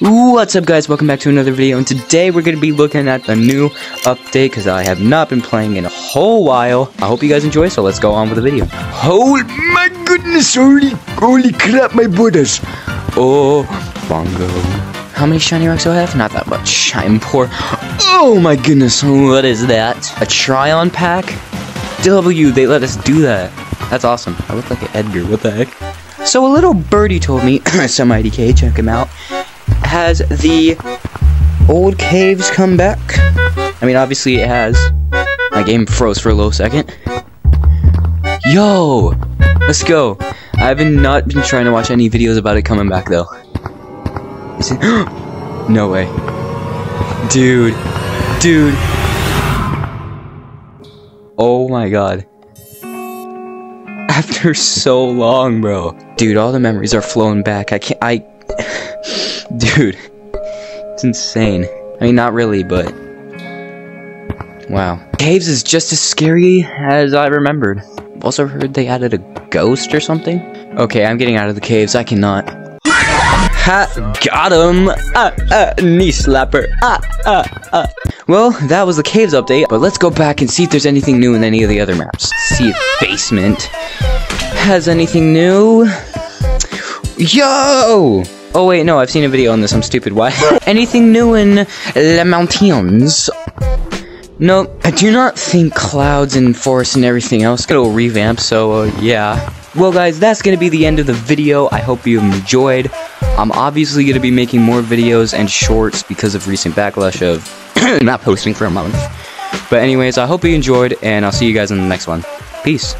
What's up guys, welcome back to another video, and today we're going to be looking at the new update, because I have not been playing in a whole while. I hope you guys enjoy, so let's go on with the video. Oh my goodness, holy, holy crap, my brothers. Oh, bongo. How many shiny rocks do I have? Not that much. I'm poor. Oh my goodness, what is that? A Tryon pack? W, they let us do that. That's awesome. I look like an Edgar, what the heck? So a little birdie told me, some IDK, check him out, has the old caves come back? I mean, obviously it has. My game froze for a little second. Yo! Let's go. I haven't not been trying to watch any videos about it coming back though. Is it? no way. Dude. Dude. Oh my god. After so long, bro. Dude, all the memories are flowing back. I can't. I. Dude. It's insane. I mean, not really, but. Wow. Caves is just as scary as I remembered. Also heard they added a ghost or something. Okay, I'm getting out of the caves. I cannot. Ha! Got him! Ah, ah, knee slapper. Ah, ah, ah. Well, that was the caves update, but let's go back and see if there's anything new in any of the other maps. See if basement has anything new. Yo! Oh wait, no, I've seen a video on this, I'm stupid, why? anything new in Les Mountains? No, I do not think clouds and forests and everything else get a revamp, so uh, yeah. Well guys, that's gonna be the end of the video. I hope you enjoyed. I'm obviously gonna be making more videos and shorts because of recent backlash of not posting for a month. But anyways, I hope you enjoyed, and I'll see you guys in the next one. Peace.